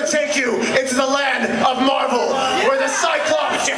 gonna take you into the land of Marvel, where the Cyclops